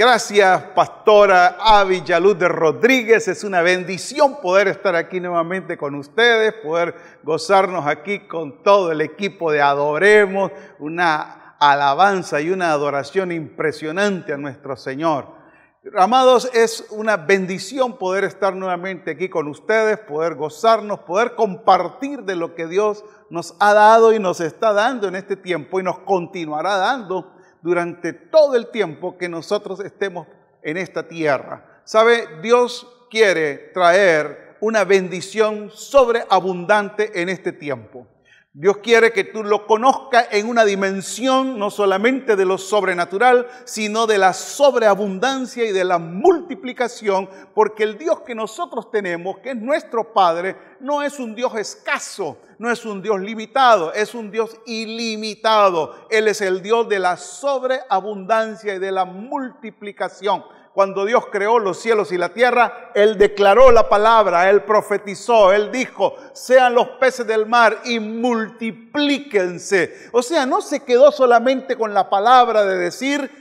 Gracias, pastora Avi Yalud de Rodríguez. Es una bendición poder estar aquí nuevamente con ustedes, poder gozarnos aquí con todo el equipo de Adoremos, una alabanza y una adoración impresionante a nuestro Señor. Amados, es una bendición poder estar nuevamente aquí con ustedes, poder gozarnos, poder compartir de lo que Dios nos ha dado y nos está dando en este tiempo y nos continuará dando durante todo el tiempo que nosotros estemos en esta tierra. ¿Sabe? Dios quiere traer una bendición sobreabundante en este tiempo. Dios quiere que tú lo conozcas en una dimensión no solamente de lo sobrenatural, sino de la sobreabundancia y de la multiplicación, porque el Dios que nosotros tenemos, que es nuestro Padre, no es un Dios escaso, no es un Dios limitado, es un Dios ilimitado. Él es el Dios de la sobreabundancia y de la multiplicación cuando Dios creó los cielos y la tierra, Él declaró la palabra, Él profetizó, Él dijo, sean los peces del mar y multiplíquense. O sea, no se quedó solamente con la palabra de decir,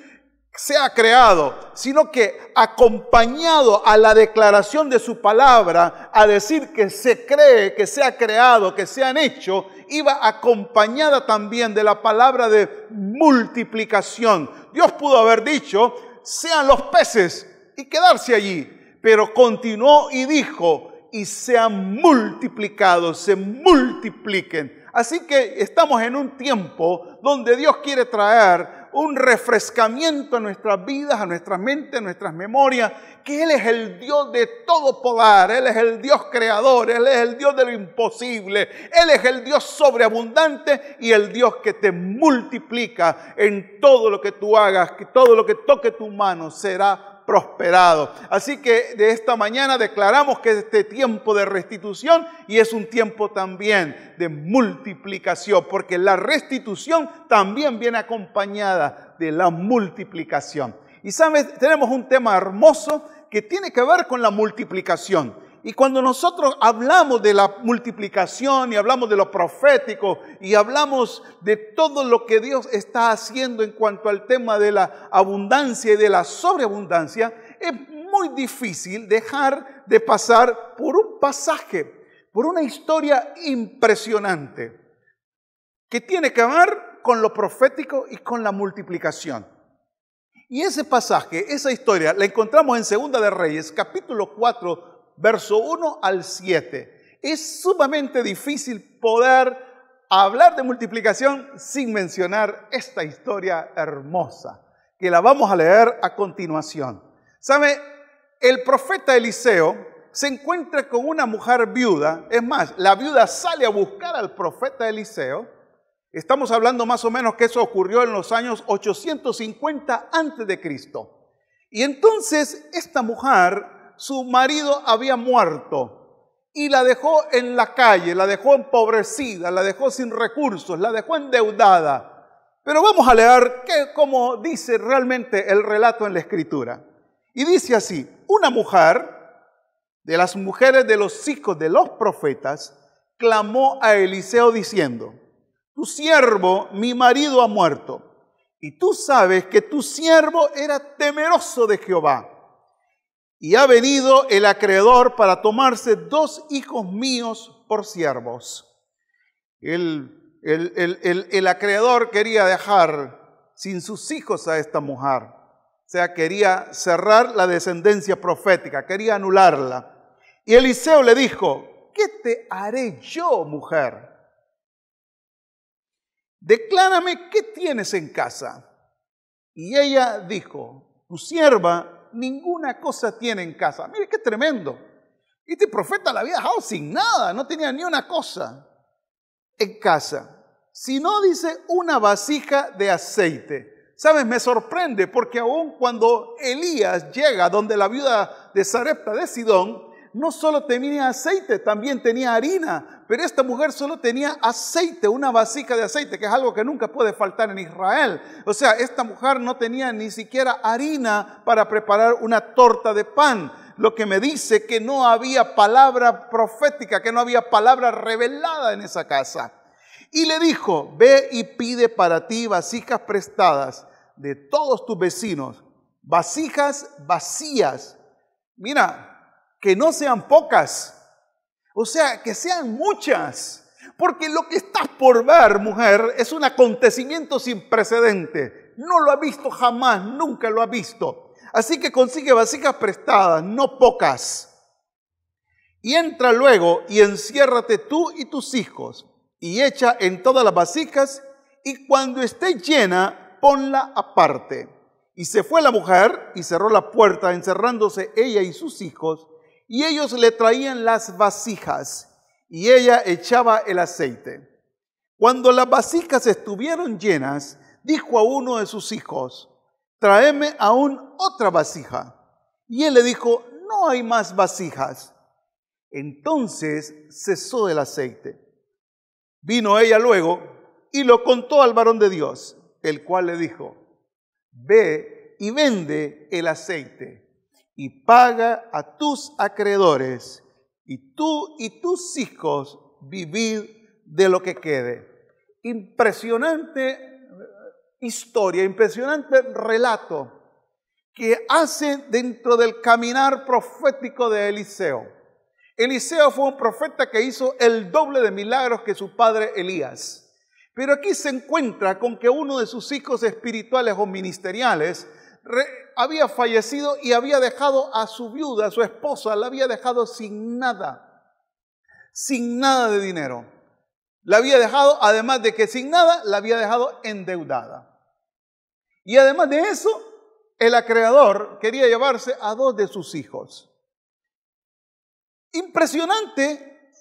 sea creado, sino que acompañado a la declaración de su palabra, a decir que se cree, que se ha creado, que se han hecho, iba acompañada también de la palabra de multiplicación. Dios pudo haber dicho, sean los peces y quedarse allí. Pero continuó y dijo, y sean multiplicados, se multipliquen. Así que estamos en un tiempo donde Dios quiere traer un refrescamiento a nuestras vidas, a nuestra mente, a nuestras memorias, que Él es el Dios de todo poder, Él es el Dios creador, Él es el Dios de lo imposible, Él es el Dios sobreabundante y el Dios que te multiplica en todo lo que tú hagas, que todo lo que toque tu mano será prosperado. Así que de esta mañana declaramos que es este tiempo de restitución y es un tiempo también de multiplicación, porque la restitución también viene acompañada de la multiplicación. Y sabes, tenemos un tema hermoso que tiene que ver con la multiplicación. Y cuando nosotros hablamos de la multiplicación y hablamos de lo profético y hablamos de todo lo que Dios está haciendo en cuanto al tema de la abundancia y de la sobreabundancia, es muy difícil dejar de pasar por un pasaje, por una historia impresionante que tiene que ver con lo profético y con la multiplicación. Y ese pasaje, esa historia, la encontramos en Segunda de Reyes, capítulo 4, verso 1 al 7. Es sumamente difícil poder hablar de multiplicación sin mencionar esta historia hermosa, que la vamos a leer a continuación. ¿Sabe? El profeta Eliseo se encuentra con una mujer viuda, es más, la viuda sale a buscar al profeta Eliseo. Estamos hablando más o menos que eso ocurrió en los años 850 antes de Cristo. Y entonces esta mujer su marido había muerto y la dejó en la calle, la dejó empobrecida, la dejó sin recursos, la dejó endeudada. Pero vamos a leer qué, cómo dice realmente el relato en la escritura. Y dice así, una mujer de las mujeres de los hijos de los profetas clamó a Eliseo diciendo, tu siervo, mi marido ha muerto, y tú sabes que tu siervo era temeroso de Jehová y ha venido el acreedor para tomarse dos hijos míos por siervos. El, el, acreedor quería dejar sin sus hijos a esta mujer. O sea, quería cerrar la descendencia profética, quería anularla. Y Eliseo le dijo, ¿qué te haré yo, mujer? Declárame qué tienes en casa. Y ella dijo, tu sierva ninguna cosa tiene en casa. Mire qué tremendo. Este profeta la había dejado sin nada, no tenía ni una cosa en casa. Si no dice una vasija de aceite. ¿Sabes? Me sorprende porque aún cuando Elías llega donde la viuda de Sarepta de Sidón, no solo tenía aceite, también tenía harina, pero esta mujer solo tenía aceite, una vasija de aceite, que es algo que nunca puede faltar en Israel. O sea, esta mujer no tenía ni siquiera harina para preparar una torta de pan, lo que me dice que no había palabra profética, que no había palabra revelada en esa casa. Y le dijo, ve y pide para ti vasijas prestadas de todos tus vecinos vasijas vacías. Mira, que no sean pocas, o sea, que sean muchas. Porque lo que estás por ver, mujer, es un acontecimiento sin precedente. No lo ha visto jamás, nunca lo ha visto. Así que consigue vasijas prestadas, no pocas. Y entra luego y enciérrate tú y tus hijos y echa en todas las vasijas y cuando esté llena, ponla aparte. Y se fue la mujer y cerró la puerta, encerrándose ella y sus hijos, y ellos le traían las vasijas, y ella echaba el aceite. Cuando las vasijas estuvieron llenas, dijo a uno de sus hijos, tráeme aún otra vasija. Y él le dijo, no hay más vasijas. Entonces cesó el aceite. Vino ella luego y lo contó al varón de Dios, el cual le dijo, ve y vende el aceite y paga a tus acreedores y tú y tus hijos vivid de lo que quede. Impresionante eh, historia, impresionante relato que hace dentro del caminar profético de Eliseo. Eliseo fue un profeta que hizo el doble de milagros que su padre Elías. Pero aquí se encuentra con que uno de sus hijos espirituales o ministeriales había fallecido y había dejado a su viuda, a su esposa, la había dejado sin nada, sin nada de dinero. La había dejado, además de que sin nada, la había dejado endeudada. Y además de eso, el acreedor quería llevarse a dos de sus hijos. Impresionante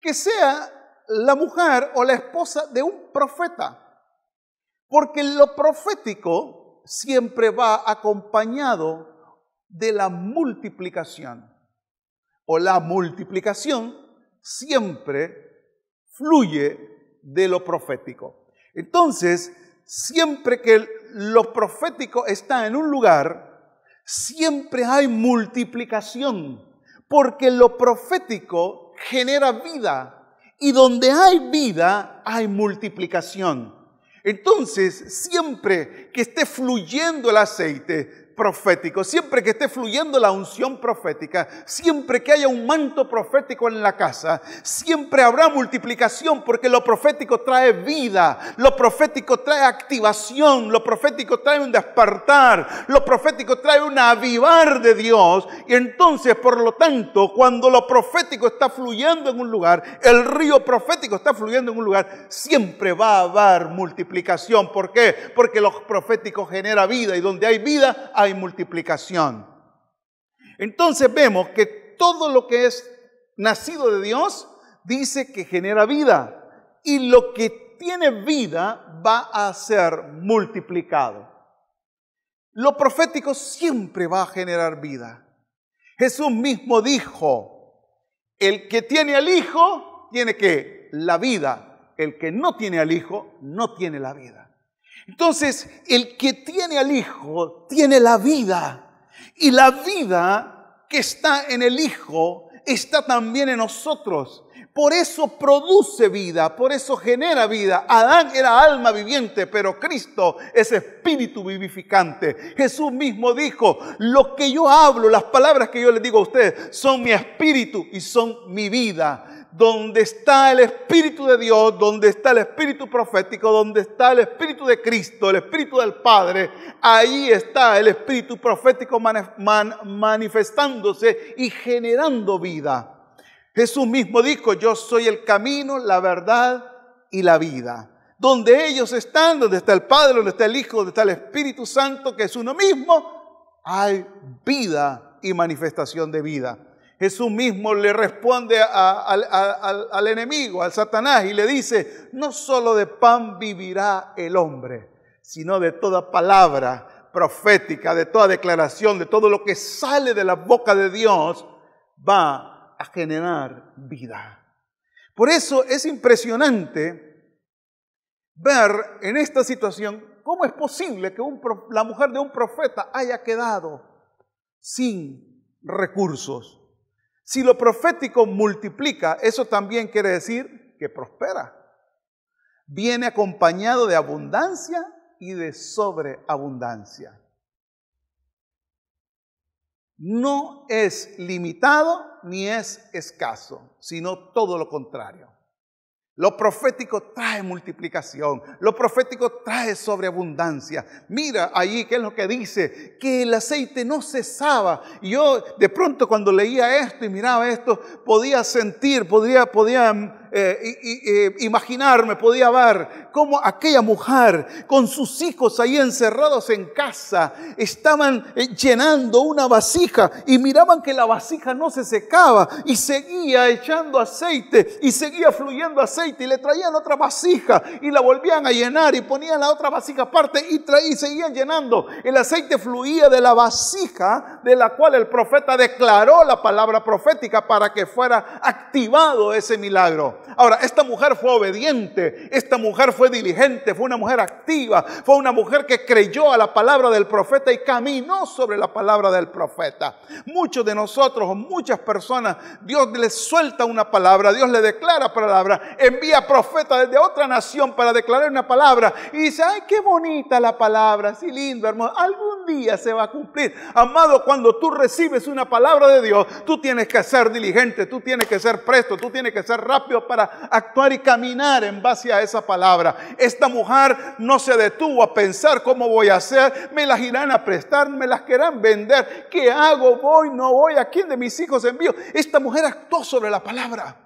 que sea la mujer o la esposa de un profeta. Porque lo profético siempre va acompañado de la multiplicación. O la multiplicación siempre fluye de lo profético. Entonces, siempre que lo profético está en un lugar, siempre hay multiplicación. Porque lo profético genera vida, y donde hay vida, hay multiplicación. Entonces, siempre que esté fluyendo el aceite, profético, siempre que esté fluyendo la unción profética, siempre que haya un manto profético en la casa, siempre habrá multiplicación porque lo profético trae vida, lo profético trae activación, lo profético trae un despertar, lo profético trae un avivar de Dios. Y entonces, por lo tanto, cuando lo profético está fluyendo en un lugar, el río profético está fluyendo en un lugar, siempre va a haber multiplicación. ¿Por qué? Porque lo profético genera vida y donde hay vida hay multiplicación. Entonces vemos que todo lo que es nacido de Dios dice que genera vida y lo que tiene vida va a ser multiplicado. Lo profético siempre va a generar vida. Jesús mismo dijo, el que tiene al Hijo tiene que la vida, el que no tiene al Hijo no tiene la vida. Entonces, el que tiene al Hijo tiene la vida. Y la vida que está en el Hijo está también en nosotros. Por eso produce vida, por eso genera vida. Adán era alma viviente, pero Cristo es espíritu vivificante. Jesús mismo dijo, lo que yo hablo, las palabras que yo les digo a ustedes, son mi espíritu y son mi vida donde está el Espíritu de Dios, donde está el Espíritu profético, donde está el Espíritu de Cristo, el Espíritu del Padre, ahí está el Espíritu profético manifestándose y generando vida. Jesús mismo dijo, yo soy el camino, la verdad y la vida. Donde ellos están, donde está el Padre, donde está el Hijo, donde está el Espíritu Santo, que es uno mismo, hay vida y manifestación de vida. Jesús mismo le responde al enemigo, al Satanás, y le dice, no solo de pan vivirá el hombre, sino de toda palabra profética, de toda declaración, de todo lo que sale de la boca de Dios, va a generar vida. Por eso es impresionante ver en esta situación cómo es posible que la mujer de un profeta haya quedado sin recursos. Si lo profético multiplica, eso también quiere decir que prospera. Viene acompañado de abundancia y de sobreabundancia. no es limitado ni es escaso, sino todo lo contrario. Lo profético trae multiplicación, lo profético trae sobreabundancia. Mira allí qué es lo que dice, que el aceite no cesaba. Y yo de pronto cuando leía esto y miraba esto, podía sentir, podía, podía eh, eh, imaginarme, podía ver cómo aquella mujer con sus hijos ahí encerrados en casa estaban eh, llenando una vasija y miraban que la vasija no se secaba y seguía echando aceite y seguía fluyendo aceite y le traían otra vasija y la volvían a llenar y ponían la otra vasija aparte y, y seguían llenando. El aceite fluía de la vasija de la cual el profeta declaró la palabra profética para que fuera activado ese milagro. Ahora, esta mujer fue obediente, esta mujer fue diligente, fue una mujer activa, fue una mujer que creyó a la palabra del profeta y caminó sobre la palabra del profeta. Muchos de nosotros, muchas personas, Dios les suelta una palabra, Dios le declara palabra, envía profeta desde otra nación para declarar una palabra y dice, ay, qué bonita la palabra, sí lindo, hermano, algún día se va a cumplir. Amado, cuando tú recibes una palabra de Dios, tú tienes que ser diligente, tú tienes que ser presto, tú tienes que ser rápido para actuar y caminar en base a esa palabra. Esta mujer no se detuvo a pensar cómo voy a hacer, me las irán a prestar, me las querrán vender, ¿qué hago? ¿Voy? ¿No voy? ¿A quién de mis hijos envío? Esta mujer actuó sobre la palabra.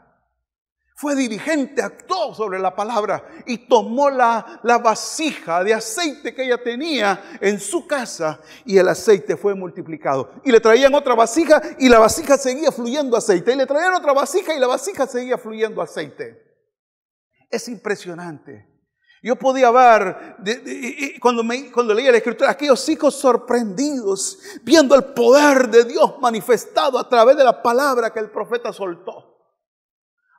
Fue dirigente, actuó sobre la palabra y tomó la, la, vasija de aceite que ella tenía en su casa y el aceite fue multiplicado. Y le traían otra vasija y la vasija seguía fluyendo aceite. Y le traían otra vasija y la vasija seguía fluyendo aceite. Es impresionante. Yo podía ver, cuando, cuando leía la escritura, aquellos hijos sorprendidos, viendo el poder de Dios manifestado a través de la palabra que el profeta soltó.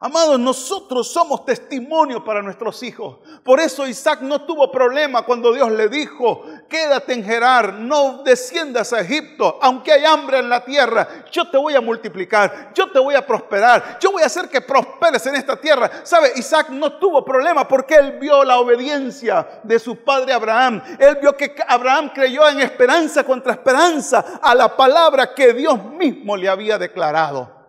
Amados, nosotros somos testimonio para nuestros hijos. Por eso Isaac no tuvo problema cuando Dios le dijo, quédate en Gerar, no desciendas a Egipto, aunque hay hambre en la tierra, yo te voy a multiplicar, yo te voy a prosperar, yo voy a hacer que prosperes en esta tierra. ¿Sabe? Isaac no tuvo problema porque él vio la obediencia de su padre Abraham. Él vio que Abraham creyó en esperanza contra esperanza a la palabra que Dios mismo le había declarado.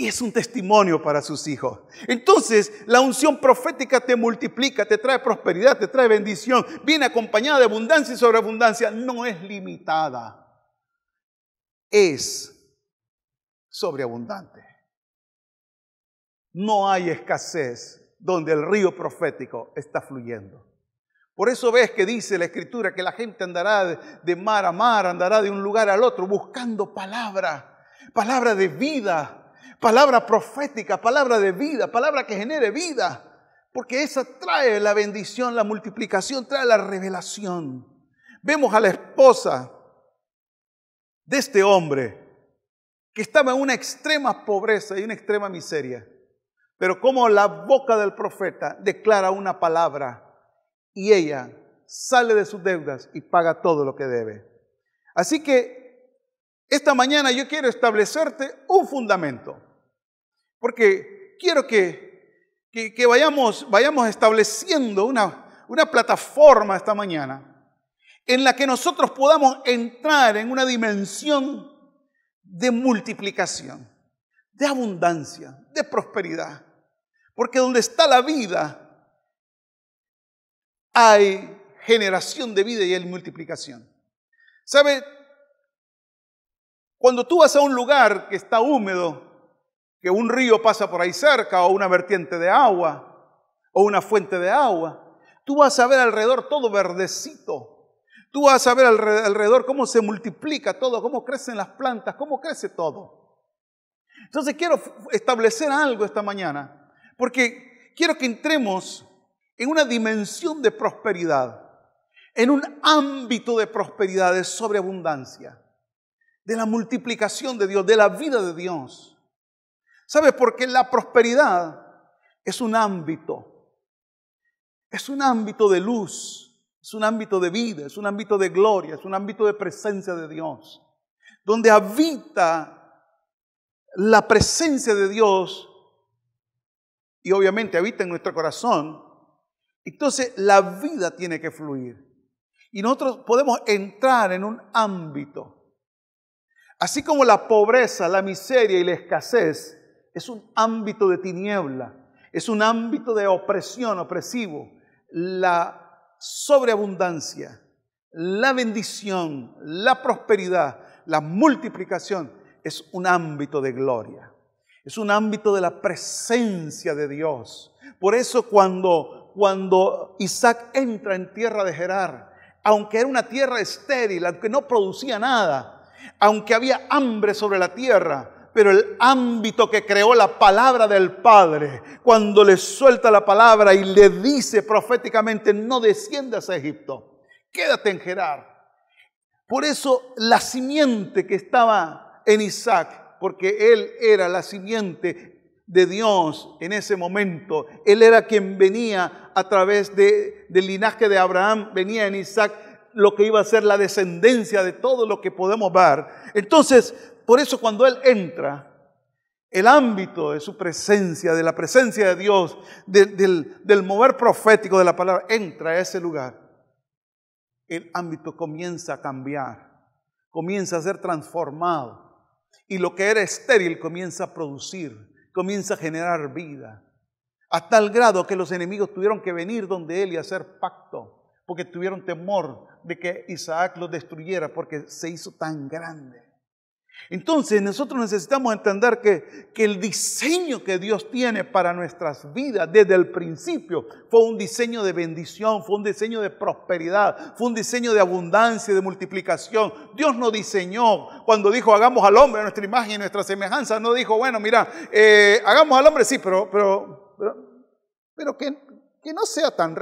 Y es un testimonio para sus hijos. Entonces, la unción profética te multiplica, te trae prosperidad, te trae bendición. Viene acompañada de abundancia y sobreabundancia. No es limitada. Es sobreabundante. No hay escasez donde el río profético está fluyendo. Por eso ves que dice la escritura que la gente andará de mar a mar, andará de un lugar al otro buscando palabra, palabra de vida, palabra profética, palabra de vida, palabra que genere vida, porque esa trae la bendición, la multiplicación, trae la revelación. Vemos a la esposa de este hombre que estaba en una extrema pobreza y una extrema miseria, pero como la boca del profeta declara una palabra y ella sale de sus deudas y paga todo lo que debe. Así que esta mañana yo quiero establecerte un fundamento. Porque quiero que, que, vayamos, vayamos estableciendo una, una plataforma esta mañana en la que nosotros podamos entrar en una dimensión de multiplicación, de abundancia, de prosperidad. Porque donde está la vida, hay generación de vida y hay multiplicación. ¿Sabe? Cuando tú vas a un lugar que está húmedo, que un río pasa por ahí cerca o una vertiente de agua o una fuente de agua. Tú vas a ver alrededor todo verdecito. Tú vas a ver alrededor cómo se multiplica todo, cómo crecen las plantas, cómo crece todo. Entonces quiero establecer algo esta mañana, porque quiero que entremos en una dimensión de prosperidad, en un ámbito de prosperidad, de sobreabundancia, de la multiplicación de Dios, de la vida de Dios. ¿Sabe? Porque la prosperidad es un ámbito, es un ámbito de luz, es un ámbito de vida, es un ámbito de gloria, es un ámbito de presencia de Dios, donde habita la presencia de Dios y obviamente habita en nuestro corazón. Entonces la vida tiene que fluir. Y nosotros podemos entrar en un ámbito Así como la pobreza, la miseria y la escasez es un ámbito de tiniebla, es un ámbito de opresión, opresivo, la sobreabundancia, la bendición, la prosperidad, la multiplicación es un ámbito de gloria. Es un ámbito de la presencia de Dios. Por eso cuando, cuando Isaac entra en tierra de Gerar, aunque era una tierra estéril, aunque no producía nada, aunque había hambre sobre la tierra, pero el ámbito que creó la palabra del Padre, cuando le suelta la palabra y le dice proféticamente, no desciendas a Egipto, quédate en Gerar. Por eso la simiente que estaba en Isaac, porque él era la simiente de Dios en ese momento, él era quien venía a través de, del linaje de Abraham, venía en Isaac lo que iba a ser la descendencia de todo lo que podemos ver. Entonces, por eso cuando Él entra, el ámbito de su presencia, de la presencia de Dios, del, mover profético de la palabra, entra a ese lugar. El ámbito comienza a cambiar, comienza a ser transformado. Y lo que era estéril comienza a producir, comienza a generar vida. A tal grado que los enemigos tuvieron que venir donde él y hacer pacto porque tuvieron temor de que Isaac los destruyera porque se hizo tan grande. Entonces nosotros necesitamos entender que, que, el diseño que Dios tiene para nuestras vidas desde el principio fue un diseño de bendición, fue un diseño de prosperidad, fue un diseño de abundancia, de multiplicación. Dios no diseñó cuando dijo hagamos al hombre nuestra imagen y nuestra semejanza, no dijo, bueno, mira, eh, hagamos al hombre, sí, pero, pero, pero, que, que, no sea tan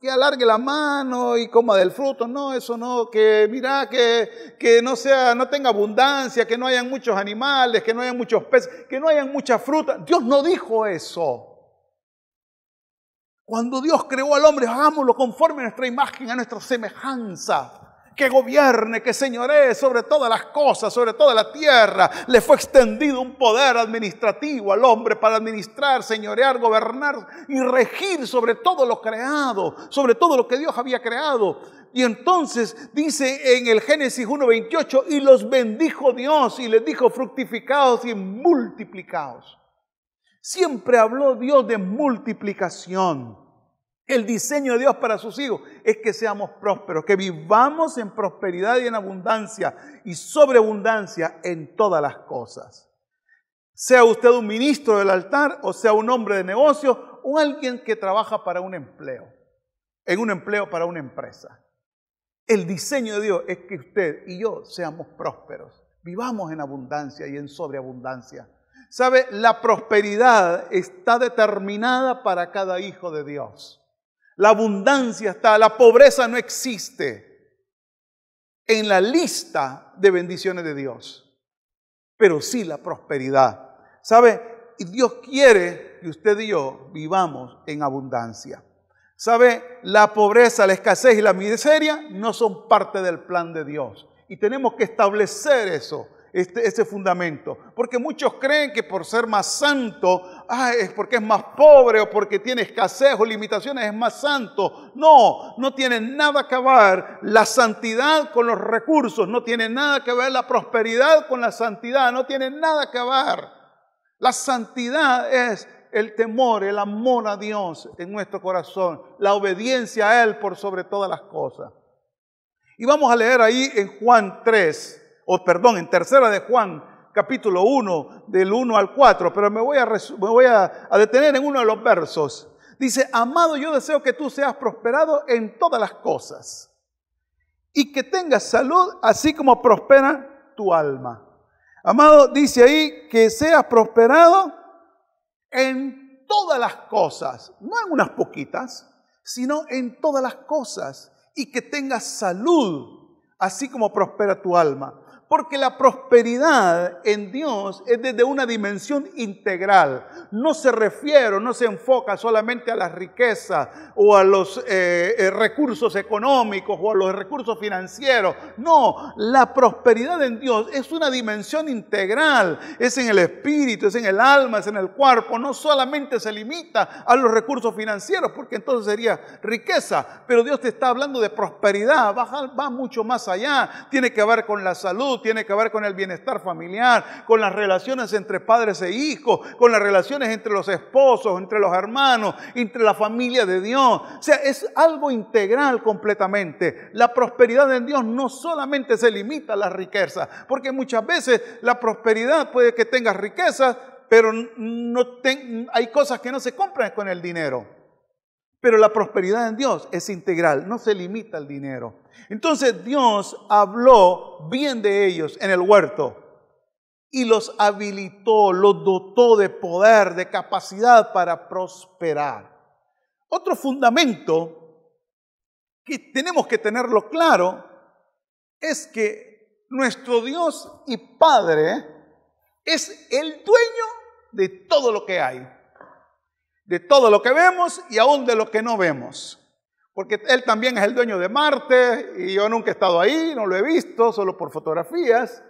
que alargue la mano y coma del fruto, no, eso no, que mira, que, que no sea, no tenga abundancia, que no hayan muchos animales, que no hayan muchos peces, que no hayan mucha fruta. Dios no dijo eso. Cuando Dios creó al hombre, hagámoslo conforme a nuestra imagen, a nuestra semejanza que gobierne, que señoree sobre todas las cosas, sobre toda la tierra. Le fue extendido un poder administrativo al hombre para administrar, señorear, gobernar y regir sobre todo lo creado, sobre todo lo que Dios había creado. Y entonces dice en el Génesis 1.28, y los bendijo Dios y les dijo fructificados y multiplicados. Siempre habló Dios de multiplicación. El diseño de Dios para sus hijos es que seamos prósperos, que vivamos en prosperidad y en abundancia y sobreabundancia en todas las cosas. Sea usted un ministro del altar o sea un hombre de negocio o alguien que trabaja para un empleo, en un empleo para una empresa. El diseño de Dios es que usted y yo seamos prósperos, vivamos en abundancia y en sobreabundancia. ¿Sabe? La prosperidad está determinada para cada hijo de Dios. La abundancia está, la pobreza no existe en la lista de bendiciones de Dios, pero sí la prosperidad. ¿Sabe? Y Dios quiere que usted y yo vivamos en abundancia. ¿Sabe? La pobreza, la escasez y la miseria no son parte del plan de Dios. Y tenemos que establecer eso este, ese fundamento. Porque muchos creen que por ser más santo, es porque es más pobre o porque tiene escasez o limitaciones, es más santo. No, no tiene nada que ver la santidad con los recursos, no tiene nada que ver la prosperidad con la santidad, no tiene nada que ver. La santidad es el temor, el amor a Dios en nuestro corazón, la obediencia a Él por sobre todas las cosas. Y vamos a leer ahí en Juan 3, o perdón, en tercera de Juan, capítulo 1, del 1 al 4, pero me voy, a, me voy a, detener en uno de los versos. Dice, amado, yo deseo que tú seas prosperado en todas las cosas y que tengas salud así como prospera tu alma. Amado, dice ahí que seas prosperado en todas las cosas, no en unas poquitas, sino en todas las cosas y que tengas salud así como prospera tu alma. Porque la prosperidad en Dios es desde una dimensión integral. No se refiere, no se enfoca solamente a la riqueza o a los eh, eh, recursos económicos o a los recursos financieros. No, la prosperidad en Dios es una dimensión integral. Es en el espíritu, es en el alma, es en el cuerpo. No solamente se limita a los recursos financieros, porque entonces sería riqueza. Pero Dios te está hablando de prosperidad, va mucho más allá. Tiene que ver con la salud tiene que ver con el bienestar familiar, con las relaciones entre padres e hijos, con las relaciones entre los esposos, entre los hermanos, entre la familia de Dios. O sea, es algo integral completamente. La prosperidad en Dios no solamente se limita a la riqueza, porque muchas veces la prosperidad puede que tengas riqueza, pero no hay cosas que no se compran con el dinero. Pero la prosperidad en Dios es integral, no se limita al dinero. Entonces Dios habló bien de ellos en el huerto y los habilitó, los dotó de poder, de capacidad para prosperar. Otro fundamento que tenemos que tenerlo claro es que nuestro Dios y Padre es el dueño de todo lo que hay de todo lo que vemos y aún de lo que no vemos. Porque Él también es el dueño de Marte y yo nunca he estado ahí, no lo he visto, solo por fotografías.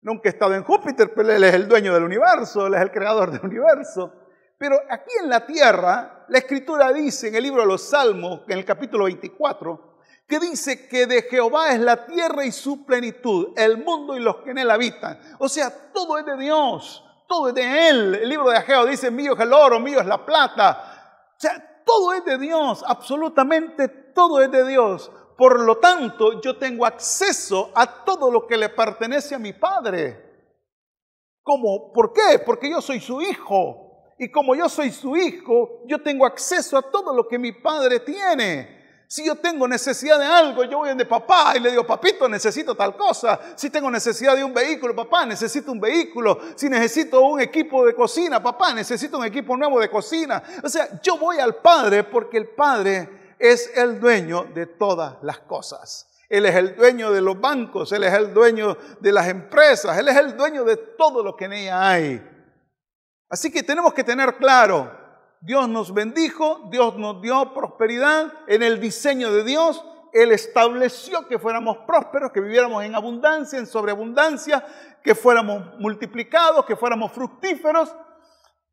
Nunca he estado en Júpiter, pero Él es el dueño del universo, Él es el creador del universo. Pero aquí en la tierra, la escritura dice en el libro de los Salmos, en el capítulo 24, que dice que de Jehová es la tierra y su plenitud, el mundo y los que en él habitan. O sea, todo es de Dios todo es de Él. El libro de Ageo dice, mío es el oro, mío es la plata. O sea, todo es de Dios, absolutamente todo es de Dios. Por lo tanto, yo tengo acceso a todo lo que le pertenece a mi Padre. ¿Cómo? ¿Por qué? Porque yo soy su hijo. Y como yo soy su hijo, yo tengo acceso a todo lo que mi Padre tiene. Si yo tengo necesidad de algo, yo voy donde papá y le digo, papito, necesito tal cosa. Si tengo necesidad de un vehículo, papá, necesito un vehículo. Si necesito un equipo de cocina, papá, necesito un equipo nuevo de cocina. O sea, yo voy al Padre porque el Padre es el dueño de todas las cosas. Él es el dueño de los bancos, Él es el dueño de las empresas, Él es el dueño de todo lo que en ella hay. Así que tenemos que tener claro Dios nos bendijo, Dios nos dio prosperidad en el diseño de Dios. Él estableció que fuéramos prósperos, que viviéramos en abundancia, en sobreabundancia, que fuéramos multiplicados, que fuéramos fructíferos.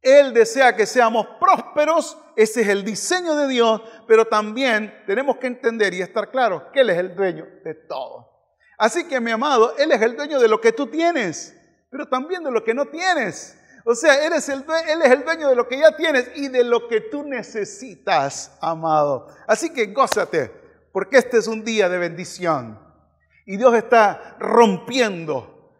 Él desea que seamos prósperos, ese es el diseño de Dios, pero también tenemos que entender y estar claros que Él es el dueño de todo. Así que mi amado, Él es el dueño de lo que tú tienes, pero también de lo que no tienes. O sea, eres el, Él es el dueño de lo que ya tienes y de lo que tú necesitas, amado. Así que gózate, porque este es un día de bendición. Y Dios está rompiendo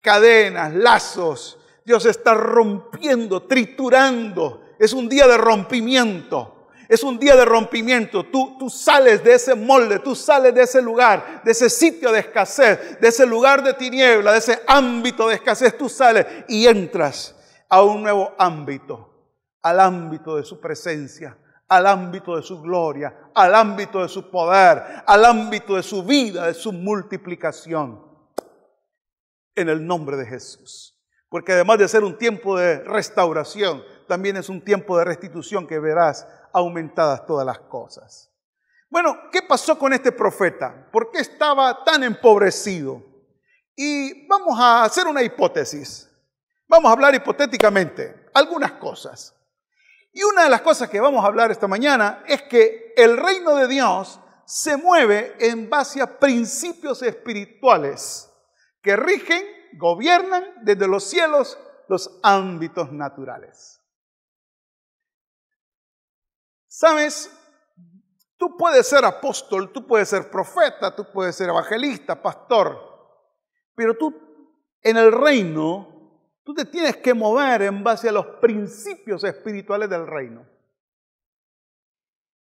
cadenas, lazos. Dios está rompiendo, triturando. Es un día de rompimiento. Es un día de rompimiento. Tú, tú sales de ese molde, tú sales de ese lugar, de ese sitio de escasez, de ese lugar de tiniebla, de ese ámbito de escasez. Tú sales y entras a un nuevo ámbito, al ámbito de su presencia, al ámbito de su gloria, al ámbito de su poder, al ámbito de su vida, de su multiplicación. En el nombre de Jesús. Porque además de ser un tiempo de restauración, también es un tiempo de restitución que verás aumentadas todas las cosas. Bueno, ¿qué pasó con este profeta? ¿Por qué estaba tan empobrecido? Y vamos a hacer una hipótesis. Vamos a hablar hipotéticamente algunas cosas. Y una de las cosas que vamos a hablar esta mañana es que el reino de Dios se mueve en base a principios espirituales que rigen, gobiernan desde los cielos los ámbitos naturales. Sabes, tú puedes ser apóstol, tú puedes ser profeta, tú puedes ser evangelista, pastor, pero tú en el reino Tú te tienes que mover en base a los principios espirituales del reino.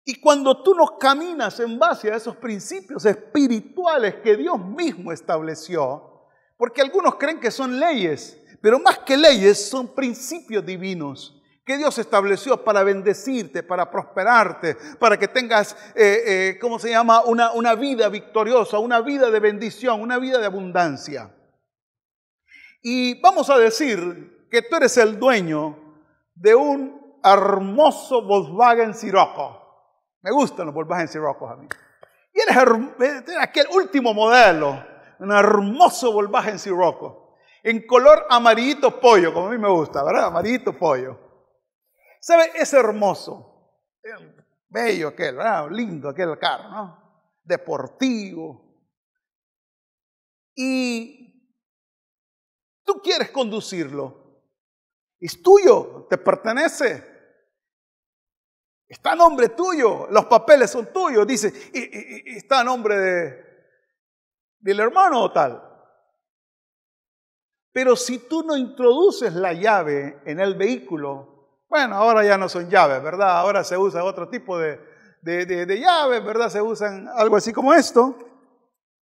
Y cuando tú no caminas en base a esos principios espirituales que Dios mismo estableció, porque algunos creen que son leyes, pero más que leyes son principios divinos que Dios estableció para bendecirte, para prosperarte, para que tengas, eh, eh, ¿cómo se llama?, una, una vida victoriosa, una vida de bendición, una vida de abundancia. Y vamos a decir que tú eres el dueño de un hermoso Volkswagen Sirocco. Me gustan los Volkswagen Sirocco a mí. Y eres aquel último modelo, un hermoso Volkswagen Sirocco, en color amarillito pollo, como a mí me gusta, ¿verdad? Amarillito pollo. ¿Sabe? Es hermoso, bello aquel, ¿verdad? Lindo aquel carro, ¿no? Deportivo. Y tú quieres conducirlo. Es tuyo, te pertenece. Está a nombre tuyo, los papeles son tuyos, dice, y, está a nombre de, del hermano o tal. Pero si tú no introduces la llave en el vehículo, bueno, ahora ya no son llaves, ¿verdad? Ahora se usa otro tipo de, de, de llaves, ¿verdad? Se usan algo así como esto,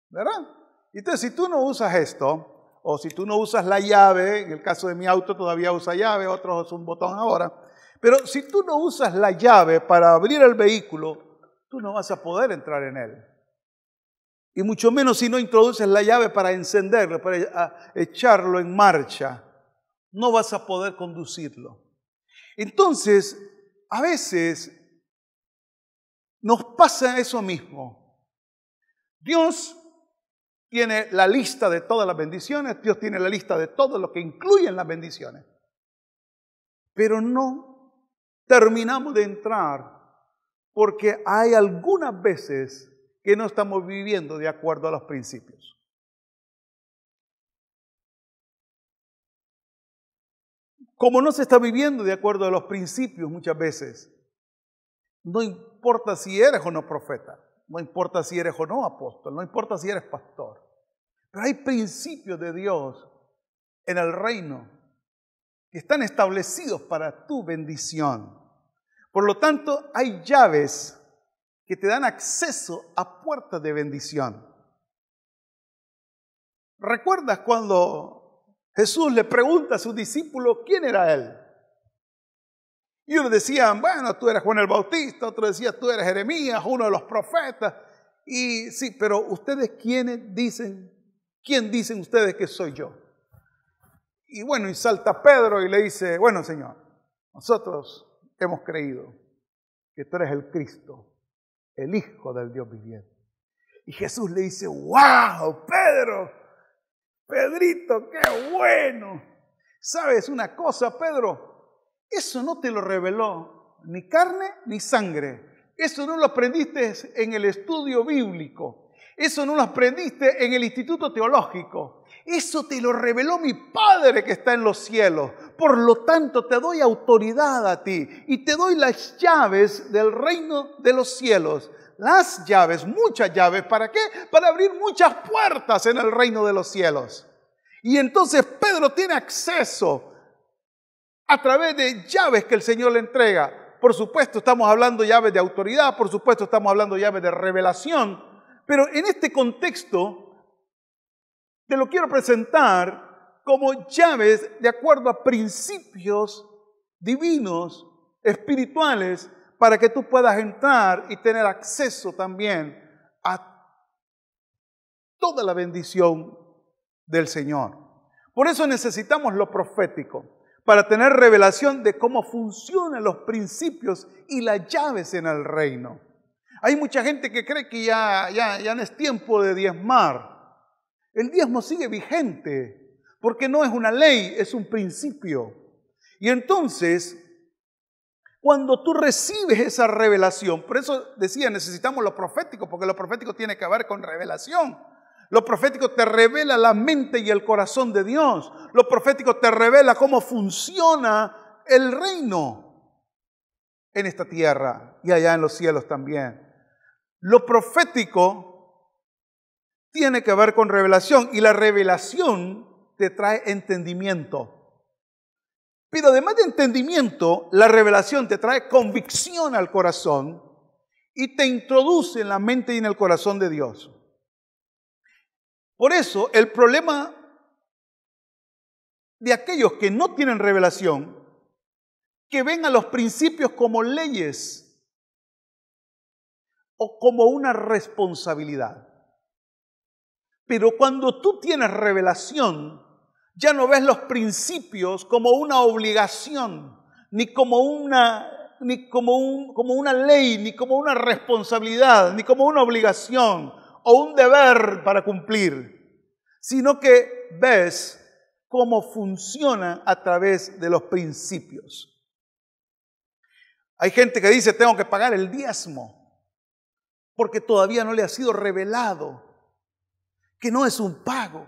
¿verdad? Entonces, si tú no usas esto, o si tú no usas la llave, en el caso de mi auto todavía usa llave, otros un botón ahora, pero si tú no usas la llave para abrir el vehículo, tú no vas a poder entrar en él. Y mucho menos si no introduces la llave para encenderlo, para echarlo en marcha, no vas a poder conducirlo. Entonces, a veces nos pasa eso mismo. Dios tiene la lista de todas las bendiciones, Dios tiene la lista de todo lo que incluyen las bendiciones, pero no terminamos de entrar porque hay algunas veces que no estamos viviendo de acuerdo a los principios. Como no se está viviendo de acuerdo a los principios muchas veces, no importa si eres o no profeta, no importa si eres o no apóstol, no importa si eres pastor, pero hay principios de Dios en el reino que están establecidos para tu bendición. Por lo tanto, hay llaves que te dan acceso a puertas de bendición. ¿Recuerdas cuando Jesús le pregunta a sus discípulos quién era él? Y unos decían, bueno, tú eres Juan el Bautista, otros decían, tú eres Jeremías, uno de los profetas. Y sí, pero ustedes quiénes dicen, ¿quién dicen ustedes que soy yo? Y bueno, y salta Pedro y le dice, bueno, Señor, nosotros hemos creído que tú eres el Cristo, el Hijo del Dios viviente. Y Jesús le dice, wow, Pedro, Pedrito, qué bueno. ¿Sabes una cosa, Pedro? Eso no te lo reveló ni carne ni sangre. Eso no lo aprendiste en el estudio bíblico. Eso no lo aprendiste en el instituto teológico. Eso te lo reveló mi Padre que está en los cielos. Por lo tanto, te doy autoridad a ti y te doy las llaves del reino de los cielos. Las llaves, muchas llaves. ¿Para qué? Para abrir muchas puertas en el reino de los cielos. Y entonces Pedro tiene acceso a través de llaves que el Señor le entrega. Por supuesto, estamos hablando llaves de autoridad, por supuesto, estamos hablando llaves de revelación. Pero en este contexto, te lo quiero presentar como llaves de acuerdo a principios divinos, espirituales, para que tú puedas entrar y tener acceso también a toda la bendición del Señor. Por eso necesitamos lo profético, para tener revelación de cómo funcionan los principios y las llaves en el reino. Hay mucha gente que cree que ya, ya, ya no es tiempo de diezmar. El diezmo sigue vigente, porque no es una ley, es un principio. Y entonces, cuando tú recibes esa revelación, por eso decía, necesitamos lo profético, porque lo profético tiene que ver con revelación. Lo profético te revela la mente y el corazón de Dios. Lo profético te revela cómo funciona el reino en esta tierra y allá en los cielos también. Lo profético tiene que ver con revelación y la revelación te trae entendimiento. Pero además de entendimiento, la revelación te trae convicción al corazón y te introduce en la mente y en el corazón de Dios. Por eso el problema de aquellos que no tienen revelación, que ven a los principios como leyes o como una responsabilidad. Pero cuando tú tienes revelación, Ya no ves los principios como una obligación, ni como una, ni como, un, como una ley, ni como una responsabilidad, ni como una obligación o un deber para cumplir, sino que ves cómo funciona a través de los principios. Hay gente que dice, tengo que pagar el diezmo, porque todavía no le ha sido revelado que no es un pago,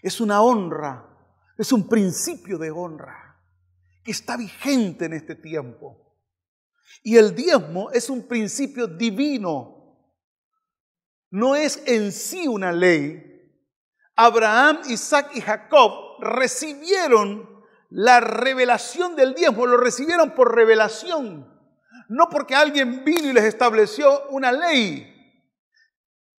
es una honra, es un principio de honra que está vigente en este tiempo. Y el diezmo es un principio divino, no es en sí una ley. Abraham, Isaac y Jacob recibieron la revelación del diezmo, lo recibieron por revelación, no porque alguien vino y les estableció una ley,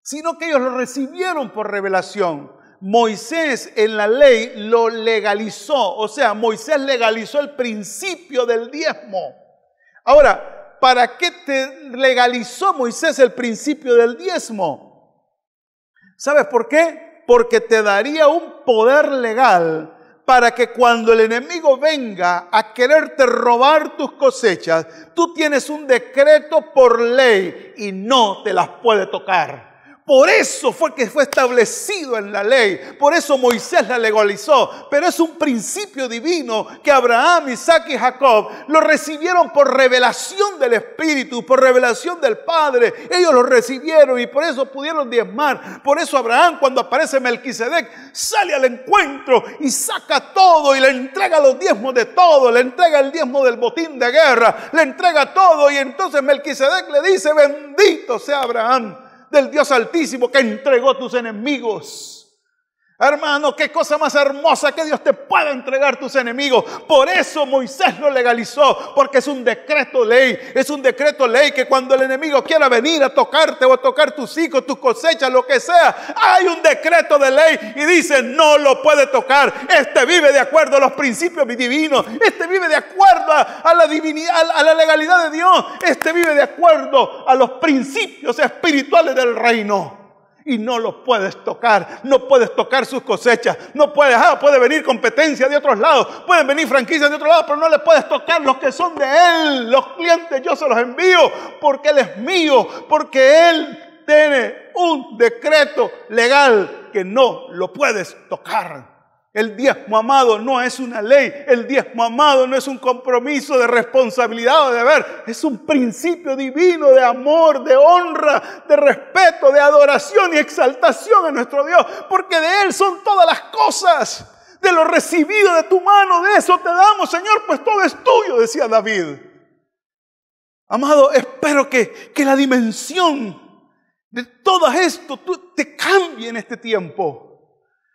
sino que ellos lo recibieron por revelación. Moisés en la ley lo legalizó, o sea, Moisés legalizó el principio del diezmo. Ahora, ¿para qué te legalizó Moisés el principio del diezmo? ¿Sabes por qué? Porque te daría un poder legal para que cuando el enemigo venga a quererte robar tus cosechas, tú tienes un decreto por ley y no te las puede tocar. Por eso fue que fue establecido en la ley. Por eso Moisés la legalizó. Pero es un principio divino que Abraham, Isaac y Jacob lo recibieron por revelación del Espíritu, por revelación del Padre. Ellos lo recibieron y por eso pudieron diezmar. Por eso Abraham cuando aparece Melquisedec sale al encuentro y saca todo y le entrega los diezmos de todo. Le entrega el diezmo del botín de guerra. Le entrega todo y entonces Melquisedec le dice, bendito sea Abraham del Dios Altísimo que entregó tus enemigos. Hermano, qué cosa más hermosa que Dios te pueda entregar tus enemigos. Por eso Moisés lo legalizó, porque es un decreto ley. Es un decreto ley que cuando el enemigo quiera venir a tocarte o a tocar tus hijos, tus cosechas, lo que sea, hay un decreto de ley y dice, no lo puede tocar. Este vive de acuerdo a los principios divinos. Este vive de acuerdo a la divinidad, a la legalidad de Dios. Este vive de acuerdo a los principios espirituales del reino y no los puedes tocar. No puedes tocar sus cosechas. No puedes, ah, puede venir competencia de otros lados, pueden venir franquicias de otros lados, pero no le puedes tocar los que son de Él. Los clientes yo se los envío porque Él es mío, porque Él tiene un decreto legal que no lo puedes tocar. El diezmo amado no es una ley, el diezmo amado no es un compromiso de responsabilidad o de deber, es un principio divino de amor, de honra, de respeto, de adoración y exaltación a nuestro Dios, porque de Él son todas las cosas. De lo recibido de tu mano, de eso te damos, Señor, pues todo es tuyo, decía David. Amado, espero que, que la dimensión de todo esto te cambie en este tiempo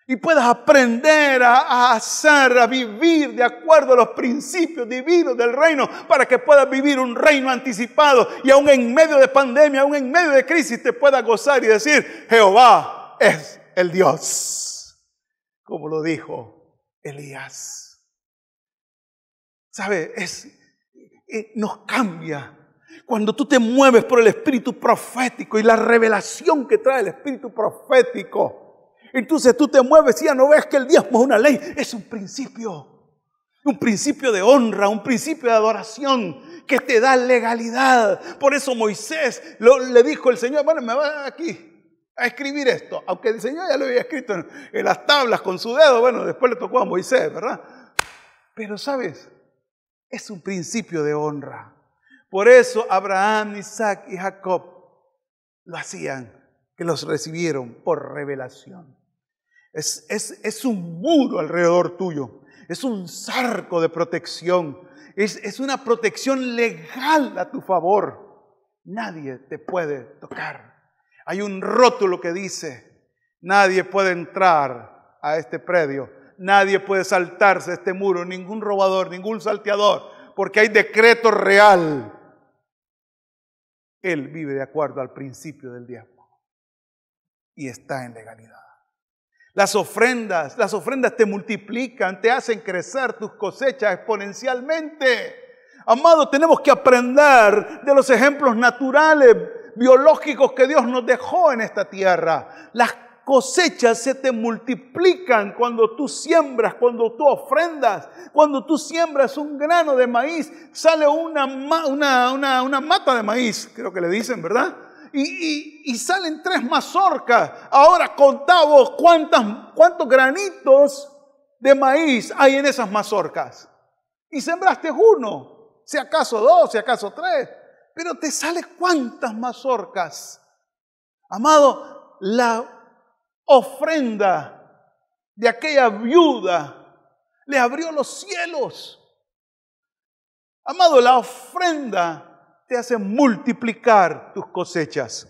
y puedas aprender a, hacer, a vivir de acuerdo a los principios divinos del reino, para que puedas vivir un reino anticipado y aún en medio de pandemia, aún en medio de crisis, te puedas gozar y decir, Jehová es el Dios, como lo dijo Elías. ¿Sabe? Es, eh, nos cambia cuando tú te mueves por el espíritu profético y la revelación que trae el espíritu profético entonces tú te mueves y ya no ves que el diezmo es una ley, es un principio. Un principio de honra, un principio de adoración que te da legalidad. Por eso Moisés le dijo el Señor, bueno, me va aquí a escribir esto. Aunque el Señor ya lo había escrito en, en las tablas con su dedo, bueno, después le tocó a Moisés, ¿verdad? Pero sabes, es un principio de honra. Por eso Abraham, Isaac y Jacob lo hacían, que los recibieron por revelación. Es, un muro alrededor tuyo. Es un zarco de protección. Es, es una protección legal a tu favor. Nadie te puede tocar. Hay un rótulo que dice, nadie puede entrar a este predio. Nadie puede saltarse este muro. Ningún robador, ningún salteador. Porque hay decreto real. Él vive de acuerdo al principio del diablo. Y está en legalidad. Las ofrendas, las ofrendas te multiplican, te hacen crecer tus cosechas exponencialmente. Amado, tenemos que aprender de los ejemplos naturales, biológicos que Dios nos dejó en esta tierra. Las cosechas se te multiplican cuando tú siembras, cuando tú ofrendas, cuando tú siembras un grano de maíz, sale una, una, una, mata de maíz, creo que le dicen, ¿verdad? Y, salen tres mazorcas. Ahora contamos cuántos granitos de maíz hay en esas mazorcas. Y sembraste uno, si acaso dos, si acaso tres, pero te sale cuántas mazorcas. Amado, la ofrenda de aquella viuda le abrió los cielos. Amado, la ofrenda te hace multiplicar tus cosechas.